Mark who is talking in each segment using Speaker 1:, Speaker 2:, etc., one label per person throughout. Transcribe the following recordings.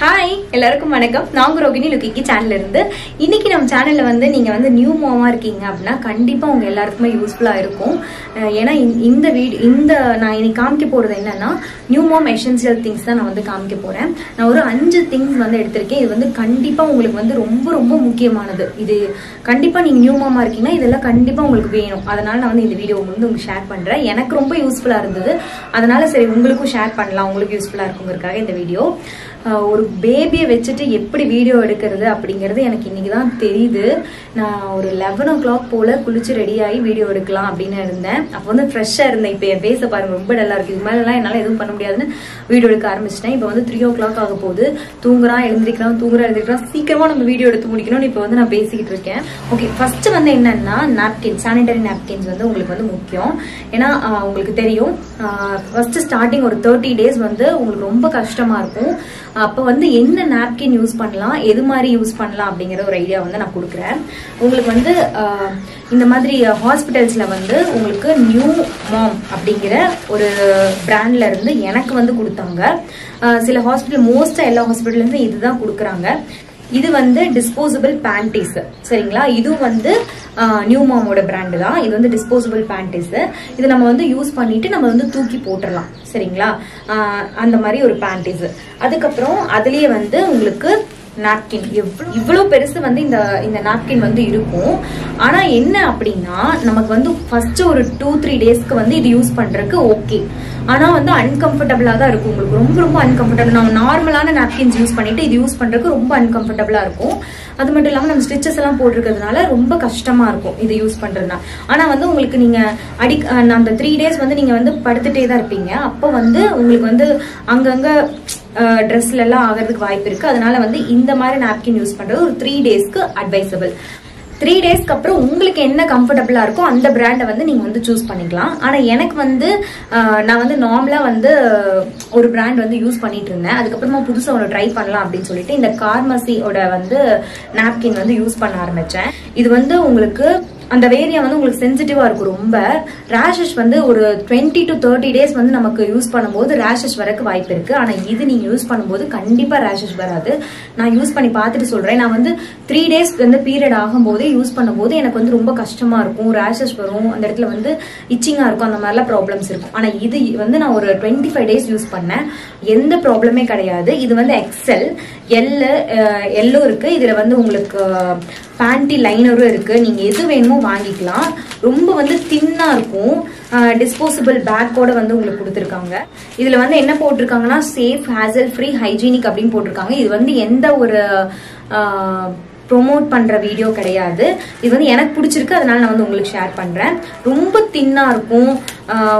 Speaker 1: Hi எல்லாருக்கும் வணக்கம். நாங்க ரோகிணி லுக்கிங்கி சேனல் இருந்து. இன்னைக்கு நம்ம சேனல்ல வந்து நீங்க வந்து நியூ மோமா இருக்கீங்க அப்படின்னா கண்டிப்பா உங்க எல்லாருக்குமே யூஸ்ஃபுல்லா இருக்கும். ஏன்னா இந்த- வீடு இந்த நான் இன்னைக்கு காமிக்க போறது என்னன்னா நியூ மோம் எசென்சியல் திங்ஸ் தான் நான் வந்து காமிக்க போறேன். நான் ஒரு அஞ்சு திங்ஸ் வந்து எடுத்திருக்கேன். இது வந்து கண்டிப்பா உங்களுக்கு வந்து ரொம்ப ரொம்ப முக்கியமானது. இது கண்டிப்பா நீங்க நியூ மோமா இருக்கீங்கன்னா இதெல்லாம் கண்டிப்பா உங்களுக்கு வேணும். அதனால நான் வந்து இந்த வீடியோ வந்து உங்களுக்கு ஷேர் பண்றேன். எனக்கு ரொம்ப யூஸ்ஃபுல்லா இருந்தது. அதனால சரி உங்களுக்கும் ஷேர் பண்ணலாம். உங்களுக்கு யூஸ்ஃபுல்லா இருக்குங்கிறதுக்காக இந்த வீடியோ ஒரு பேபியை வச்சுட்டு எப்படி வீடியோ எடுக்கிறது அப்படிங்கிறது எனக்கு இன்றைக்கி தான் தெரியுது. நான் ஒரு லெவன் ஓ கிளாக் போல் குளிச்சு ரெடியாகி வீடியோ எடுக்கலாம் அப்படின்னு இருந்தேன். அப்போ வந்து ஃப்ரெஷ்ஷாக இருந்தேன். இப்போ என் ஃபேஸை பாருங்கள் ரொம்ப டல்லாக இருக்குது இது மாதிரிலாம் என்னால் எதுவும் பண்ண முடியாதுன்னு வீடியோ எடுக்க ஆரம்பிச்சிட்டேன். இப்போ வந்து த்ரீ ஓ கிளாக் ஆக போகுது. தூங்குறான் எழுந்திரிக்கிறான் தூங்குறா எழுந்திரிக்கிறான். சீக்கிரமாக நம்ம வீடியோ எடுத்து முடிக்கணும்னு இப்போ வந்து நான் பேசிக்கிட்டு இருக்கேன். ஓகே ஃபஸ்ட்டு வந்து என்னென்னா நாப்கின் சானிடரி நாப்கின்ஸ் வந்து உங்களுக்கு வந்து முக்கியம். ஏன்னா உங்களுக்கு தெரியும். ஃபஸ்ட்டு ஸ்டார்டிங் ஒரு தேர்ட்டி டேஸ் வந்து உங்களுக்கு ரொம்ப கஷ்டமாக இருக்கும். அப்போ வந்து என்ன நாப்கின் யூஸ் பண்ணலாம் எது மாதிரி யூஸ் பண்ணலாம் அப்படிங்கிற ஒரு ஐடியா வந்து நான் கொடுக்குறேன். உங்களுக்கு வந்து இந்த மாதிரி ஹாஸ்பிட்டல்ஸில் வந்து உங்களுக்கு நியூ மாம் அப்படிங்கிற ஒரு பிராண்ட்ல இருந்து எனக்கு வந்து கொடுத்தாங்க. சில ஹாஸ்பிட்டல் மோஸ்ட்டாக எல்லா ஹாஸ்பிட்டல்லேருந்து இதுதான் கொடுக்குறாங்க. இது வந்து டிஸ்போசபிள் பேண்டிஸ் சரிங்களா? இதுவும் வந்து நியூ மாமோட பிராண்டு தான். இது வந்து டிஸ்போசபிள் பேண்டிஸ் இது நம்ம வந்து யூஸ் பண்ணிட்டு நம்ம வந்து தூக்கி போட்டுடலாம் சரிங்களா? அந்த மாதிரி ஒரு பேண்டிஸ் அதுக்கப்புறம் அதுலேயே வந்து உங்களுக்கு நாப்கின் எவ்வளவு இவ்வளோ பெருசு வந்து இந்த இந்த நாப்கின் வந்து இருக்கும். ஆனால் என்ன அப்படின்னா நமக்கு வந்து ஃபர்ஸ்ட் ஒரு டூ த்ரீ டேஸ்க்கு வந்து இது யூஸ் பண்ணுறதுக்கு ஓகே ஆனால் வந்து அன்கம்ஃபர்டபுளாக தான் இருக்கும் உங்களுக்கு. ரொம்ப ரொம்ப அன்கம்ஃபர்டபுள் நம்ம நார்மலான நாப்கின்ஸ் யூஸ் பண்ணிட்டு இது யூஸ் பண்ணுறதுக்கு ரொம்ப அன்கம்ஃபர்டபுளாக இருக்கும். அது மட்டும் இல்லாமல் நம்ம ஸ்டிச்சஸ் எல்லாம் போட்டிருக்கிறதுனால ரொம்ப கஷ்டமாக இருக்கும் இது யூஸ் பண்ணுறதுனா ஆனால் வந்து உங்களுக்கு நீங்கள் அடி அந்த த்ரீ டேஸ் வந்து நீங்கள் வந்து படுத்துட்டே தான் இருப்பீங்க. அப்போ வந்து உங்களுக்கு வந்து அங்கங்கே ட்ரெஸ்ல எல்லாம் ஆகிறதுக்கு வாய்ப்பு இருக்கு. அதனால வந்து இந்த மாதிரி நாப்கின் யூஸ் பண்றது ஒரு த்ரீ டேஸ்க்கு அட்வைசபிள் த்ரீ டேஸ்க்கு அப்புறம் உங்களுக்கு என்ன கம்ஃபர்டபுளா இருக்கோ அந்த பிராண்டை வந்து நீங்க வந்து சூஸ் பண்ணிக்கலாம். ஆனா எனக்கு வந்து நான் வந்து நார்மலா வந்து ஒரு பிராண்ட் வந்து யூஸ் பண்ணிட்டு இருந்தேன். அதுக்கப்புறமா புதுசா ஒன்று ட்ரை பண்ணலாம் அப்படின்னு சொல்லிட்டு இந்த கார்மசியோட வந்து நாப்கின் வந்து யூஸ் பண்ண ஆரம்பிச்சேன். இது வந்து உங்களுக்கு அந்த ஏரியா வந்து உங்களுக்கு சென்சிட்டிவா இருக்கும் ரொம்ப. ரேஷஸ் வந்து ஒரு டுவெண்ட்டி டு தேர்ட்டி டேஸ் வந்து நமக்கு யூஸ் பண்ணும்போது ரேஷஸ் வரக்கு வாய்ப்பு இருக்கு. ஆனா இது நீங்க யூஸ் பண்ணும்போது கண்டிப்பா ரேஷஸ் வராது. நான் யூஸ் பண்ணி பார்த்துட்டு சொல்றேன். நான் வந்து த்ரீ டேஸ் வந்து பீரியட் ஆகும்போதே யூஸ் பண்ணும்போது எனக்கு வந்து ரொம்ப கஷ்டமா இருக்கும். ரேஷஸ் வரும். அந்த இடத்துல வந்து இச்சிங்கா இருக்கும். அந்த மாதிரிலாம் ப்ராப்ளம்ஸ் இருக்கும். ஆனா இது வந்து நான் ஒரு டுவெண்ட்டி ஃபைவ் டேஸ் யூஸ் பண்ணேன். எந்த ப்ராப்ளமே கிடையாது. இது வந்து எக்ஸல் எல்லு எல்லோ இருக்குது இதில் வந்து உங்களுக்கு பேண்டி லைனரும் இருக்குது நீங்கள் எது வேணுமோ வாங்கிக்கலாம். ரொம்ப வந்து தின்னாக இருக்கும். டிஸ்போசபிள் பேக்கோட வந்து உங்களுக்கு கொடுத்துருக்காங்க. இதில் வந்து என்ன போட்டிருக்காங்கன்னா சேஃப் ஹேசல் ஃப்ரீ ஹைஜீனிக் அப்படின்னு போட்டிருக்காங்க. இது வந்து எந்த ஒரு ப்ரொமோட் பண்ணுற வீடியோ கிடையாது. இது வந்து எனக்கு பிடிச்சிருக்கு. அதனால நான் வந்து உங்களுக்கு ஷேர் பண்ணுறேன் ரொம்ப தின்னாக இருக்கும்.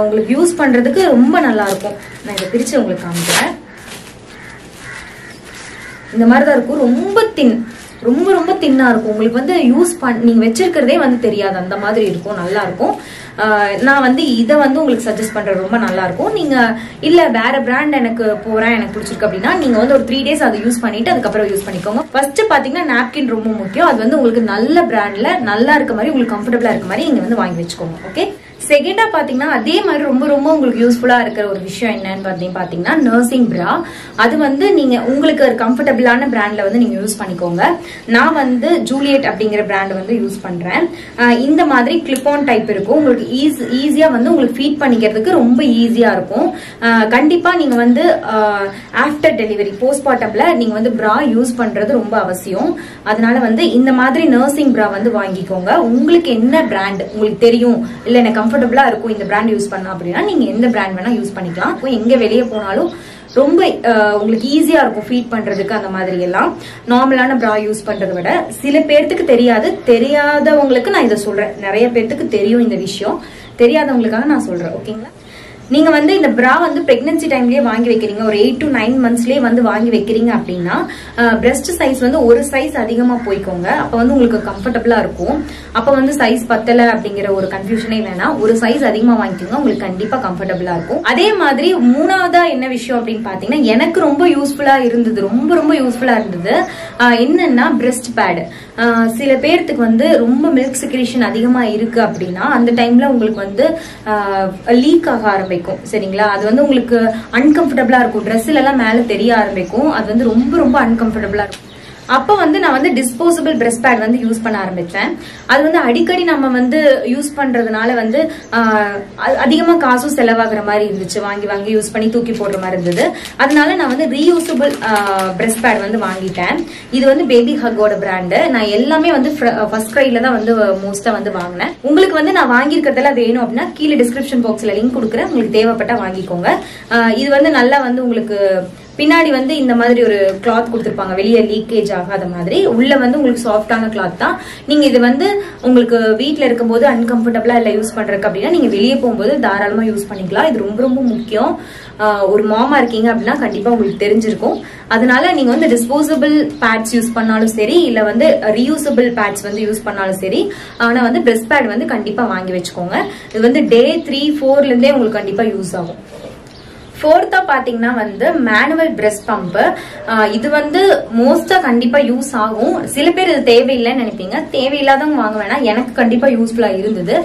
Speaker 1: உங்களுக்கு யூஸ் பண்ணுறதுக்கு ரொம்ப நல்லாயிருக்கும் நான் இதை பிரித்து உங்களுக்கு காமிக்கிறேன். இந்த மாதிரி தான் இருக்கும். ரொம்ப தின் ரொம்ப ரொம்ப தின்னாக இருக்கும். உங்களுக்கு வந்து யூஸ் பண் நீங்கள் வச்சிருக்கிறதே வந்து தெரியாது. அந்த மாதிரி இருக்கும். நல்லாயிருக்கும் நான் வந்து இதை வந்து உங்களுக்கு சஜஸ்ட் பண்ணுறது ரொம்ப நல்லாயிருக்கும் நீங்கள் இல்லை வேறு பிராண்ட் எனக்கு போகிறேன் எனக்கு பிடிச்சிருக்கு அப்படின்னா நீங்கள் வந்து ஒரு த்ரீ டேஸ் அதை யூஸ் பண்ணிவிட்டு அதுக்கப்புறம் யூஸ் பண்ணிக்கோங்க. ஃபஸ்ட்டு பார்த்தீங்கன்னா நாப்கின் ரொம்ப முக்கியம். அது வந்து உங்களுக்கு நல்ல பிராண்டில் நல்லா இருக்க மாதிரி உங்களுக்கு கம்ஃபர்டபுளாக இருக்க மாதிரி நீங்கள் வந்து வாங்கி வச்சுக்கோங்க. ஓகே செகண்டா பாத்தீங்கன்னா அதே மாதிரி ரொம்ப ரொம்ப உங்களுக்கு யூஸ்ஃபுல்லா இருக்கிற ஒரு விஷயம் என்னன்னு பாத்தீங்கன்னா நர்சிங் பிரா அது வந்து நீங்க உங்களுக்கு ஒரு கம்ஃபர்டபுளான பிராண்ட்ல வந்து நீங்க யூஸ் பண்ணிக்கோங்க. நான் வந்து ஜூலியட் அப்படிங்கிற பிராண்ட் வந்து யூஸ் பண்றேன். இந்த மாதிரி கிளிப் ஆன் டைப் இருக்கும். உங்களுக்கு ஈஸி ஈஸியா வந்து உங்களுக்கு ஃபீட் பண்ணிக்கிறதுக்கு ரொம்ப ஈஸியா இருக்கும். கண்டிப்பா நீங்க வந்து ஆஃப்டர் டெலிவரி போஸ்ட்மார்ட்டம்ல நீங்க வந்து பிரா யூஸ் பண்றது ரொம்ப அவசியம். அதனால வந்து இந்த மாதிரி நர்சிங் பிரா வந்து வாங்கிக்கோங்க. உங்களுக்கு என்ன பிராண்ட் உங்களுக்கு தெரியும்? இல்ல எனக்கு கம்ஃபர்டபுளாக இருக்கும் இந்த பிராண்ட் யூஸ் பண்ணா அப்படின்னா நீங்கள் எந்த பிராண்ட் வேணால் யூஸ் பண்ணிக்கலாம். இப்போ எங்கே வெளியே போனாலும் ரொம்ப உங்களுக்கு ஈஸியாக இருக்கும் ஃபீட் பண்ணுறதுக்கு அந்த மாதிரி எல்லாம். நார்மலான ப்ரா யூஸ் பண்ணுறதை விட சில பேர்த்துக்கு தெரியாது. தெரியாதவங்களுக்கு நான் இதை சொல்கிறேன் நிறைய பேர்த்துக்கு தெரியும் இந்த விஷயம். தெரியாதவங்களுக்காக நான் சொல்கிறேன் ஓகேங்களா நீங்க வந்து இந்த பிரா வந்து பிரெக்னன்சி டைம்லயே வாங்கி வைக்கிறீங்க. ஒரு எயிட் டு நைன் மந்த்ஸ்லயே வந்து வாங்கி வைக்கிறீங்க அப்படின்னா பிரஸ்ட் சைஸ் வந்து ஒரு சைஸ் அதிகமா போய்க்கோங்க. அப்ப வந்து உங்களுக்கு கம்ஃபர்டபுளா இருக்கும். அப்ப வந்து சைஸ் பத்தல அப்படிங்கிற ஒரு கன்ஃபியூஷனே வேணாம் ஒரு சைஸ் அதிகமா வாங்கிக்கோங்க. உங்களுக்கு கண்டிப்பா கம்ஃபர்டபுளா இருக்கும். அதே மாதிரி மூணாவதா என்ன விஷயம் அப்படின்னு பாத்தீங்கன்னா எனக்கு ரொம்ப யூஸ்ஃபுல்லா இருந்தது. ரொம்ப ரொம்ப யூஸ்ஃபுல்லா இருந்தது. என்னன்னா பிரஸ்ட் பேடு சில பேர்த்துக்கு வந்து ரொம்ப மில்க் செக்ரேஷன் அதிகமா இருக்கு அப்படின்னா அந்த டைம்ல உங்களுக்கு வந்து லீக் ஆக ஆரம்பிக்கும். ஆரம்பிக்கும். சரிங்களா? அது வந்து உங்களுக்கு அன்கம்ஃபர்டபுளா இருக்கும். ட்ரெஸ்ல எல்லாம் மேல தெரிய ஆரம்பிக்கும். அது வந்து ரொம்ப ரொம்ப அன்கம்ஃபர்டபுளா இருக்கும். அப்போ வந்து நான் வந்து டிஸ்போசபிள் பிரஸ்ட் பேட் வந்து யூஸ் பண்ண ஆரம்பித்தேன் அது வந்து அடிக்கடி நம்ம வந்து யூஸ் பண்ணுறதுனால வந்து அதிகமாக அ- காசும் செலவாகிற மாதிரி இருந்துச்சு. வாங்கி வாங்கி யூஸ் பண்ணி தூக்கி போடுற மாதிரி இருந்தது. அதனால நான் வந்து ரீயூசபிள் பிரஸ்ட் பேட் வந்து வாங்கிட்டேன். இது வந்து பேபி ஹக்கோட பிராண்டு நான் எல்லாமே வந்து ஃபர்ஸ்ட் கிரைல தான் வந்து மோஸ்ட்டாக வந்து வாங்கினேன். உங்களுக்கு வந்து நான் வாங்கியிருக்கிறதெல்லாம் வேணும் அப்படின்னா கீழே டிஸ்கிரிப்ஷன் பாக்ஸில் லிங்க் கொடுக்குறேன். உங்களுக்கு தேவைப்பட்டால் வாங்கிக்கோங்க. இது வந்து நல்லா வந்து உங்களுக்கு பின்னாடி வந்து இந்த மாதிரி ஒரு கிளாத் கொடுத்துருப்பாங்க. வெளியே லீக்கேஜ் ஆகாத மாதிரி. உள்ள வந்து உங்களுக்கு சாஃப்டான கிளாத் தான். நீங்க இது வந்து உங்களுக்கு வீட்டில் இருக்கும்போது அன்கம்ஃபர்டபுளா இல்லை யூஸ் பண்றதுக்கு அப்படின்னா நீங்க வெளியே போகும்போது தாராளமா யூஸ் பண்ணிக்கலாம். இது ரொம்ப ரொம்ப முக்கியம். ஒரு மாமா இருக்கீங்க அப்படின்னா கண்டிப்பா உங்களுக்கு தெரிஞ்சிருக்கும். அதனால நீங்க வந்து டிஸ்போசபிள் பேட்ஸ் யூஸ் பண்ணாலும் சரி இல்ல வந்து ரீயூசபிள் பேட்ஸ் வந்து யூஸ் பண்ணாலும் சரி ஆனா வந்து பிரஸ்ட் பேட் வந்து கண்டிப்பா வாங்கி வச்சுக்கோங்க. இது வந்து டே த்ரீ ஃபோர்ல இருந்தே உங்களுக்கு கண்டிப்பா யூஸ் ஆகும். ஃபோர்த்தா பாத்தீங்கன்னா வந்து மேனுவல் பிரஸ்ட் பம்ப் இது வந்து மோஸ்டா கண்டிப்பா யூஸ் ஆகும். சில பேர் இது தேவையில்லைன்னு நினைப்பீங்க. தேவையில்லாதவங்க வாங்க வேணாம். எனக்கு கண்டிப்பா யூஸ்ஃபுல்லா இருந்தது.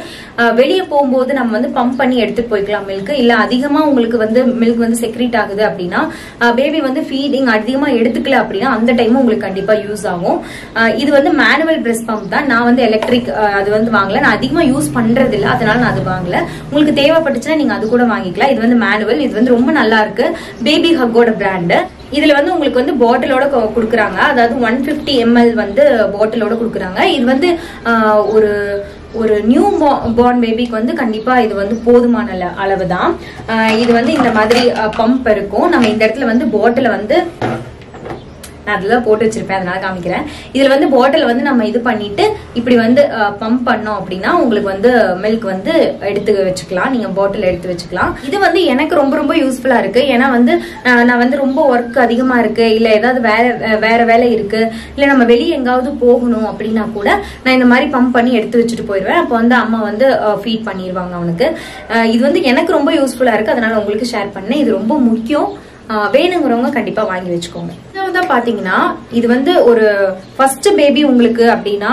Speaker 1: வெளியே போகும்போது நம்ம வந்து பம்ப் பண்ணி எடுத்துட்டு போய்க்கலாம் மில்க் இல்ல அதிகமா உங்களுக்கு வந்து மில்க் வந்து செக்ரீட் ஆகுது அப்படின்னா பேபி வந்து ஃபீடிங் அதிகமா எடுத்துக்கல அப்படின்னா அந்த டைமும் உங்களுக்கு கண்டிப்பா யூஸ் ஆகும். இது வந்து மேனுவல் பிரஸ்ட் பம்ப் தான். நான் வந்து எலக்ட்ரிக் அது வந்து வாங்கல. நான் அதிகமா யூஸ் பண்றது இல்லை அதனால நான் அது வாங்கல. உங்களுக்கு தேவைப்பட்டுச்சுன்னா நீங்க அது கூட வாங்கிக்கலாம். இது வந்து மேனுவல் இது வந்து ரொம்ப நல்லா இருக்கு பேபி ஹக்கோட பிராண்டு இதுல வந்து உங்களுக்கு வந்து பாட்டிலோட கொடுக்குறாங்க. அதாவது ஒன் பிப்டி எம்எல் வந்து பாட்டிலோட கொடுக்குறாங்க. இது வந்து ஒரு ஒரு நியூ பார்ன் பேபிக்கு வந்து கண்டிப்பா இது வந்து போதுமான அள- அளவுதான். இது வந்து இந்த மாதிரி பம்ப் இருக்கும். நம்ம இந்த இடத்துல வந்து பாட்டில வந்து நான் அதெல்லாம் போட்டு வச்சிருப்பேன் அதனால காமிக்கிறேன். இதுல வந்து பாட்டில் வந்து நம்ம இது பண்ணிட்டு இப்படி வந்து பம்ப் பண்ணோம் அப்படின்னா உங்களுக்கு வந்து மில்க் வந்து எடுத்து வச்சுக்கலாம். நீங்க பாட்டில் எடுத்து வச்சுக்கலாம். இது வந்து எனக்கு ரொம்ப ரொம்ப யூஸ்ஃபுல்லா இருக்கு. ஏன்னா வந்து நான் வந்து ரொம்ப ஒர்க் அதிகமா இருக்கு. இல்ல ஏதாவது வேற வேற வேலை இருக்கு. இல்ல நம்ம வெளியே எங்காவது போகணும் அப்படின்னா கூட நான் இந்த மாதிரி பம்ப் பண்ணி எடுத்து வச்சுட்டு போயிடுவேன். அப்போ வந்து அம்மா வந்து ஃபீட் பண்ணிடுவாங்க அவனுக்கு. இது வந்து எனக்கு ரொம்ப யூஸ்ஃபுல்லா இருக்கு. அதனால உங்களுக்கு ஷேர் பண்ணேன். இது ரொம்ப முக்கியம். வேணுங்கிறவங்க கண்டிப்பா வாங்கி வச்சுக்கோங்க. இதாவது பாத்தீங்கன்னா இது வந்து ஒரு ஃபர்ஸ்ட் பேபி உங்களுக்கு அப்படின்னா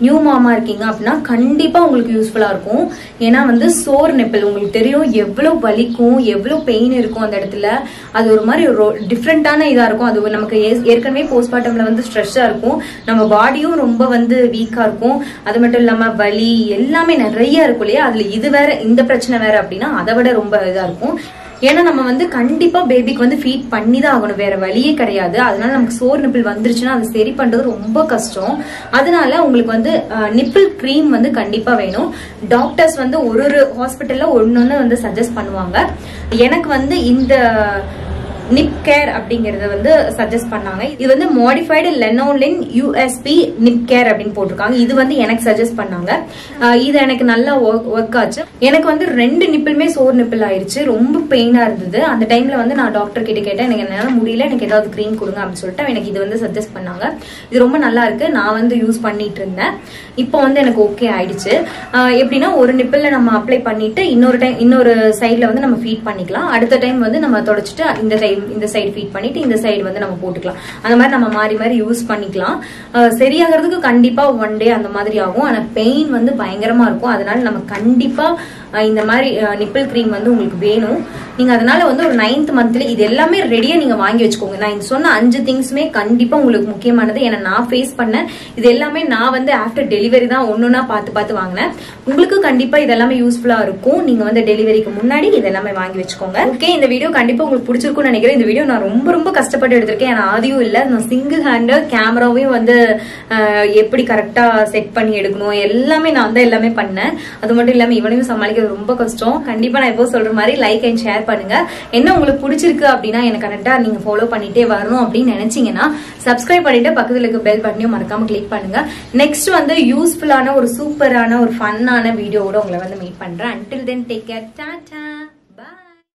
Speaker 1: நியூ மாமா இருக்கீங்க அப்படின்னா கண்டிப்பா உங்களுக்கு யூஸ்ஃபுல்லா இருக்கும். ஏன்னா வந்து சோர் நெப்பிள் உங்களுக்கு தெரியும் எவ்வளவு வலிக்கும் எவ்வளவு பெயின் இருக்கும் அந்த இடத்துல. அது ஒரு மாதிரி டிஃப்ரெண்டான இதா இருக்கும். அது நமக்கு ஏ- ஏற்கனவே போஸ்ட்மார்ட்டம்ல வந்து ஸ்ட்ரெஸ்ஸா இருக்கும். நம்ம பாடியும் ரொம்ப வந்து வீக்கா இருக்கும். அது மட்டும் இல்லாம வலி எல்லாமே நிறைய இருக்கும் இல்லையா? அதுல இது வேற இந்த பிரச்சனை வேற அப்படின்னா அதை விட ரொம்ப இதா இருக்கும். ஏன்னா நம்ம வந்து கண்டிப்பா பேபிக்கு வந்து ஃபீட் பண்ணி தான் ஆகணும். வேற வழியே கிடையாது. அதனால நமக்கு சோர் நிப்பிள் வந்துருச்சுன்னா அதை சரி பண்றது ரொம்ப கஷ்டம். அதனால உங்களுக்கு வந்து நிப்பிள் க்ரீம் வந்து கண்டிப்பா வேணும். டாக்டர்ஸ் வந்து ஒரு ஒரு ஹாஸ்பிட்டல்ல ஒன்னொன்னு வந்து சஜஸ்ட் பண்ணுவாங்க. எனக்கு வந்து இந்த நிப் கேர் அப்படிங்கறத வந்து சஜஸ்ட் பண்ணாங்க. இது வந்து modified lanolin USB nip care அப்படின்னு போட்டிருக்காங்க. இது வந்து எனக்கு சஜஸ்ட் பண்ணாங்க. இது எனக்கு நல்லா ஒர்க் ஆச்சு. எனக்கு வந்து ரெண்டு நிப்பிளுமே சோர் நிப்பிள் ஆயிருச்சு. ரொம்ப பெயினா இருந்தது. அந்த டைம்ல வந்து நான் டாக்டர் கிட்ட கேட்டேன் எனக்கு என்னால முடியல. எனக்கு ஏதாவது கிரீம் கொடுங்க அப்படின்னு சொல்லிட்டு எனக்கு இது வந்து சஜஸ்ட் பண்ணாங்க. இது ரொம்ப நல்லா இருக்கு. நான் வந்து யூஸ் பண்ணிட்டு இருந்தேன். இப்போ வந்து எனக்கு ஓகே ஆயிடுச்சு. எப்படின்னா ஒரு நிப்பிள்ல நம்ம அப்ளை பண்ணிட்டு இன்னொரு டைம் இன்னொரு சைட்ல வந்து நம்ம ஃபீட் பண்ணிக்கலாம். அடுத்த டைம் வந்து நம்ம தொடச்சிட்டு இந்த சைடு இந்த சைடு ஃபீட் பண்ணிட்டு இந்த சைடு வந்து நம்ம போட்டுக்கலாம். அந்த மாதிரி நம்ம மாறி மாறி யூஸ் பண்ணிக்கலாம். ஆஹ் சரியாகிறதுக்கு கண்டிப்பா ஒன் டே அந்த மாதிரி ஆகும். ஆனா பெயின் வந்து பயங்கரமா இருக்கும். அதனால நம்ம கண்டிப்பா இந்த மாதிரி நிப்பிள் கிரீம் வந்து உங்களுக்கு வேணும். நீங்க அதனால வந்து ஒரு நைன்த் மந்த்ல இது எல்லாமே ரெடியா நீங்க வாங்கி வச்சுக்கோங்க. நான் இந்த சொன்ன அஞ்சு திங்ஸுமே கண்டிப்பா உங்களுக்கு முக்கியமானது. ஏன்னா நான் ஃபேஸ் பண்ணேன் இது எல்லாமே நான் வந்து ஆஃப்டர் டெலிவரி தான் ஒன்னொன்னா பார்த்து பார்த்து வாங்கினேன். உங்களுக்கு கண்டிப்பா இதெல்லாமே யூஸ்ஃபுல்லா இருக்கும். நீங்க வந்து டெலிவரிக்கு முன்னாடி இது எல்லாமே வாங்கி வச்சுக்கோங்க. ஓகே இந்த வீடியோ கண்டிப்பா உங்களுக்கு பிடிச்சிருக்கும்னு நினைக்கிறேன். இந்த வீடியோ நான் ரொம்ப ரொம்ப கஷ்டப்பட்டு எடுத்திருக்கேன். ஏன்னா ஆதியும் இல்லை. நான் சிங்கிள் ஹேண்டு கேமராவையும் வந்து எப்படி கரெக்டா செட் பண்ணி எடுக்கணும்? எல்லாமே நான் தான் எல்லாமே பண்ணேன். அது மட்டும் இல்லாம இவனையும் சமாளிக்கிறது ரொம்ப கஷ்டம். கண்டிப்பா நான் எப்போ சொல்ற மாதிரி லைக் அண்ட் ஷேர் பண்ணுங்க. என்ன உங்களுக்கு பிடிச்சிருக்கு அப்படின்னா எனக்கு கரெக்டா நீங்க ஃபாலோ பண்ணிட்டே வரணும் அப்படின்னு நினைச்சீங்கன்னா சப்ஸ்கிரைப் பண்ணிட்டு பக்கத்துல இருக்க பெல் பட்டனையும் மறக்காம கிளிக் பண்ணுங்க. நெக்ஸ்ட் வந்து யூஸ்ஃபுல்லான ஒரு சூப்பரான ஒரு ஃபன்னான வீடியோவோட உங்களை வந்து மீட் பண்றேன். Until then take care Tata